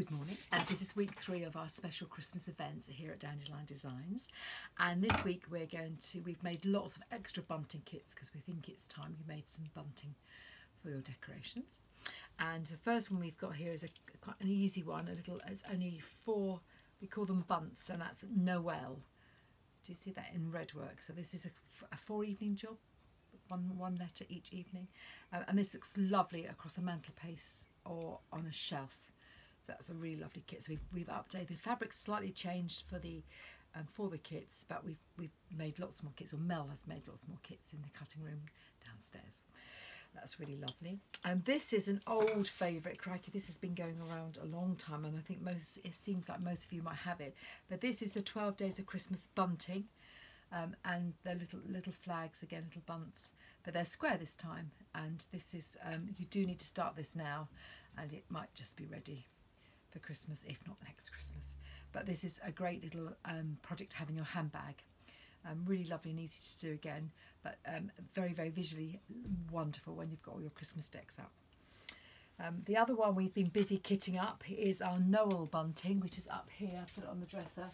Good morning. Uh, this is week three of our special Christmas events here at Dandelion Designs. And this week we're going to, we've made lots of extra bunting kits because we think it's time you made some bunting for your decorations. And the first one we've got here is a, quite an easy one, a little, it's only four, we call them bunts, and that's Noel. Do you see that in red work? So this is a, a four evening job, one, one letter each evening. Uh, and this looks lovely across a mantelpiece or on a shelf. That's a really lovely kit. So we've, we've updated the fabric slightly changed for the um, for the kits, but we've we've made lots more kits, or Mel has made lots more kits in the cutting room downstairs. That's really lovely. And this is an old favourite. Crikey, this has been going around a long time, and I think most it seems like most of you might have it. But this is the 12 Days of Christmas bunting. Um, and they're little little flags again, little bunts, but they're square this time. And this is um, you do need to start this now, and it might just be ready for Christmas, if not next Christmas. But this is a great little um, project to have in your handbag. Um, really lovely and easy to do again, but um, very, very visually wonderful when you've got all your Christmas decks out. Um, the other one we've been busy kitting up is our Noel bunting, which is up here. put it on the dresser.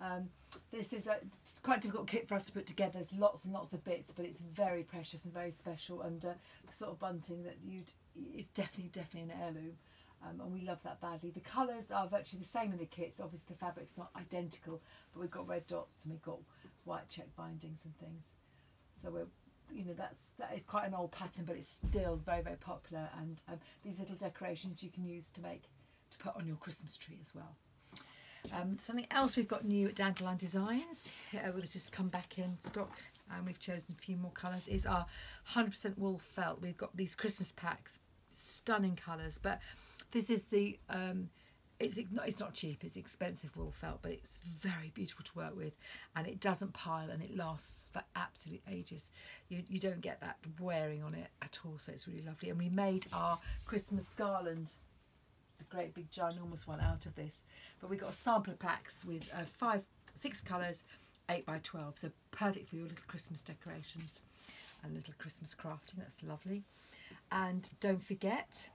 Um, this is a quite difficult kit for us to put together. There's lots and lots of bits, but it's very precious and very special, and uh, the sort of bunting that you'd is definitely definitely an heirloom um, and we love that badly. The colours are virtually the same in the kits. Obviously, the fabric's not identical, but we've got red dots and we've got white check bindings and things. So we're, you know, that's that is quite an old pattern, but it's still very very popular. And um, these little decorations you can use to make to put on your Christmas tree as well. Um, something else we've got new at Dandelion Designs, uh, we'll just come back in stock and we've chosen a few more colours, is our 100% wool felt. We've got these Christmas packs, stunning colours, but this is the, um, it's, it's not cheap, it's expensive wool felt, but it's very beautiful to work with and it doesn't pile and it lasts for absolute ages. You, you don't get that wearing on it at all, so it's really lovely. And we made our Christmas garland a great big ginormous one out of this but we got sampler packs with uh, five six colors 8 by 12 so perfect for your little christmas decorations and little christmas crafting that's lovely and don't forget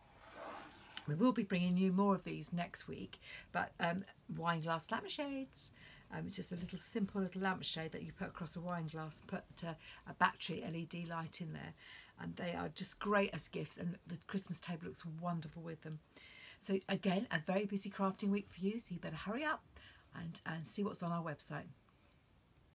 we will be bringing you more of these next week, but um, wine glass lampshades. Um, it's just a little simple little lampshade that you put across a wine glass, put uh, a battery LED light in there, and they are just great as gifts. And the Christmas table looks wonderful with them. So again, a very busy crafting week for you, so you better hurry up and, and see what's on our website.